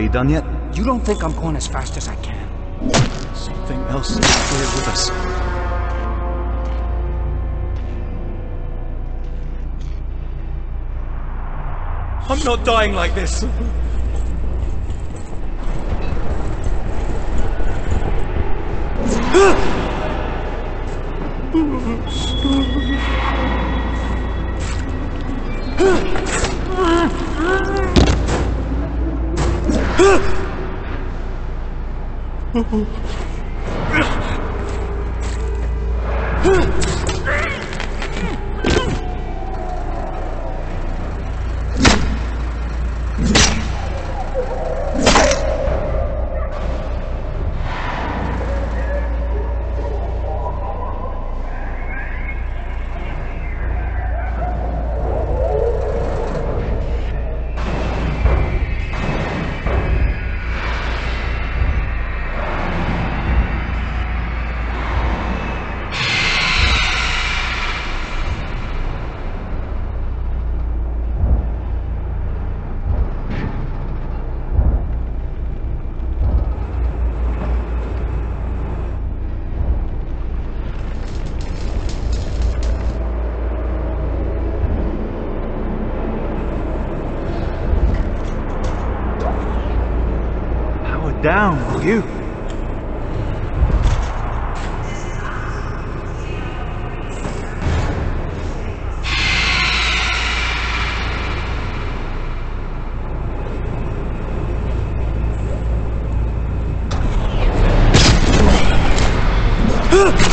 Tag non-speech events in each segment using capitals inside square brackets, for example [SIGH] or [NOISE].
Are you done yet? You don't think I'm going as fast as I can? Something else is here with us. I'm not dying like this. [LAUGHS] Power down, will you? Come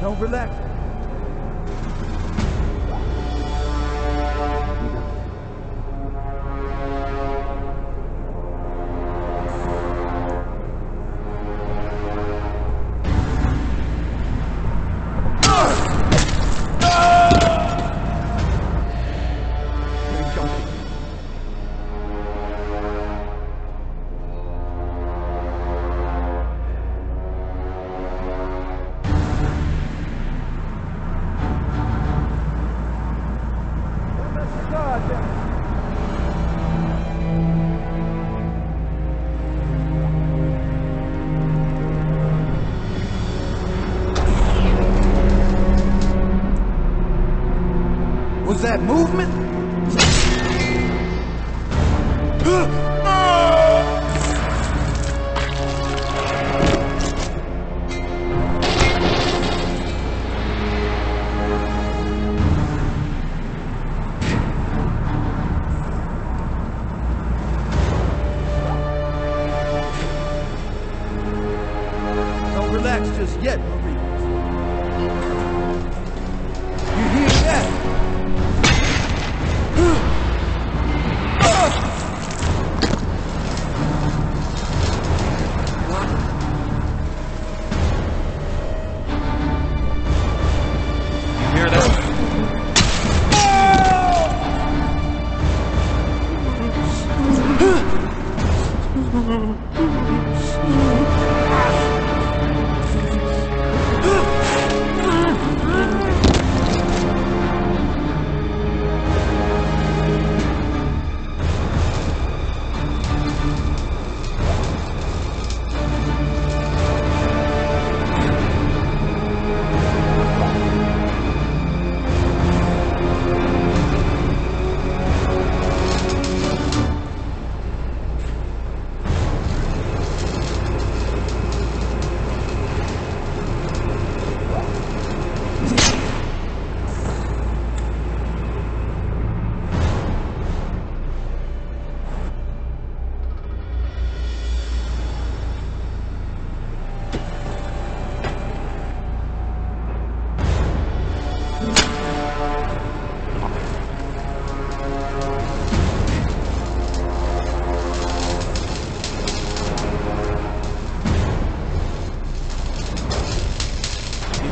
Don't relax. That movement? Don't relax just yet, Marines. Oh, my God.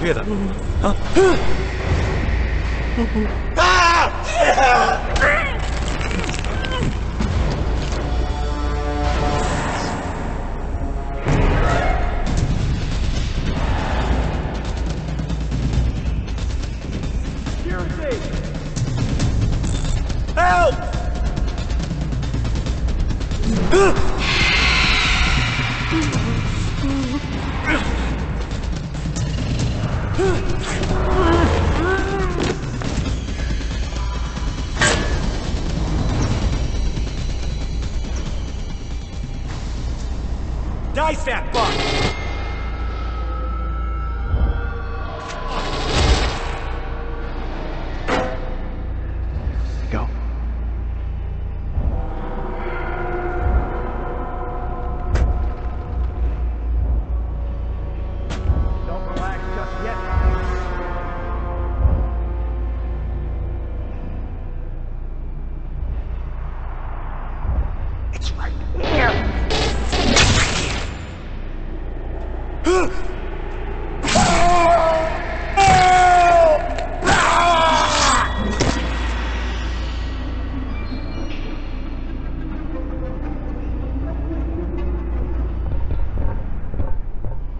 Hear that? Huh? Dice that fuck!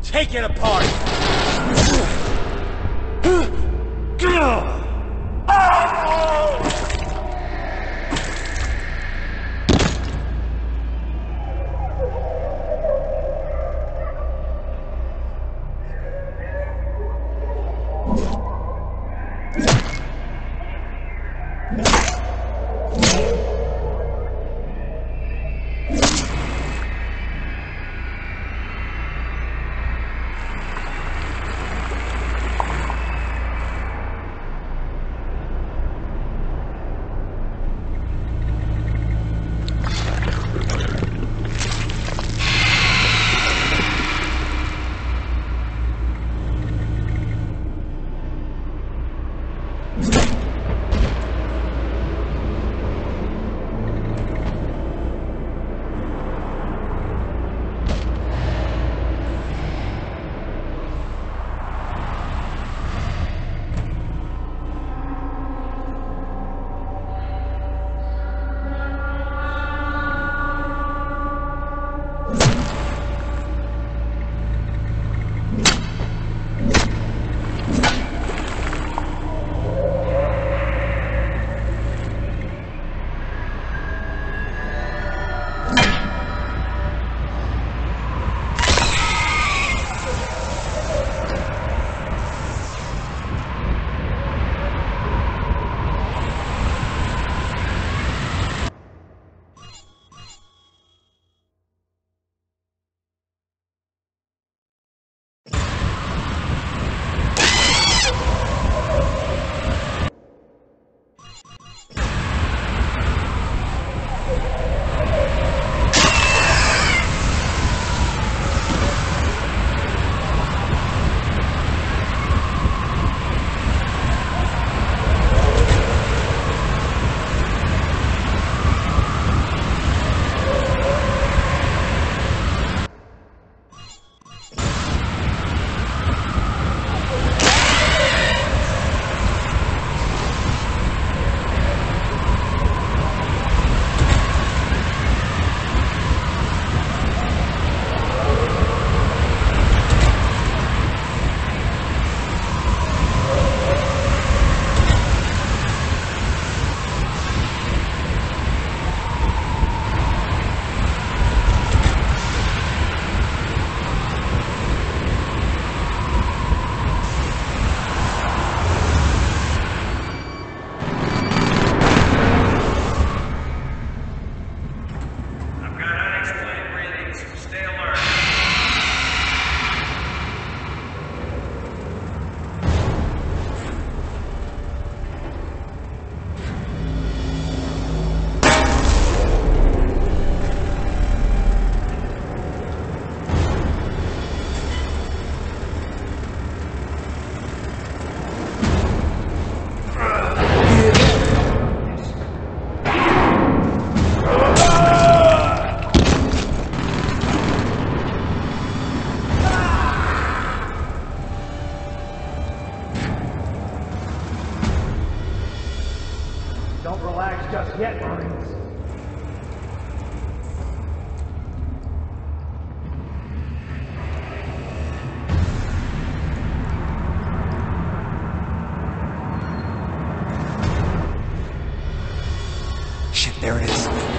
Take it apart! you There it is.